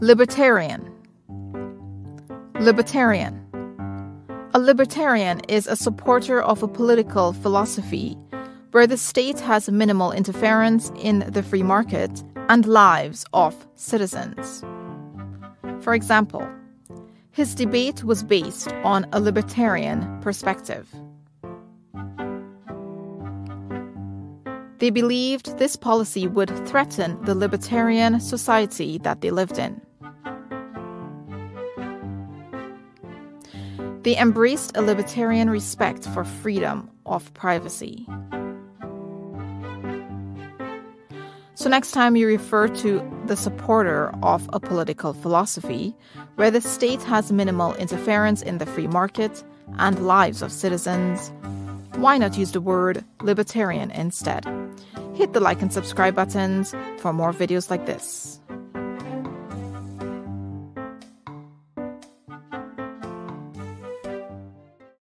Libertarian. Libertarian. A libertarian is a supporter of a political philosophy where the state has minimal interference in the free market and lives of citizens. For example, his debate was based on a libertarian perspective. They believed this policy would threaten the libertarian society that they lived in. They embraced a libertarian respect for freedom of privacy. So, next time you refer to the supporter of a political philosophy where the state has minimal interference in the free market and lives of citizens, why not use the word libertarian instead? Hit the like and subscribe buttons for more videos like this.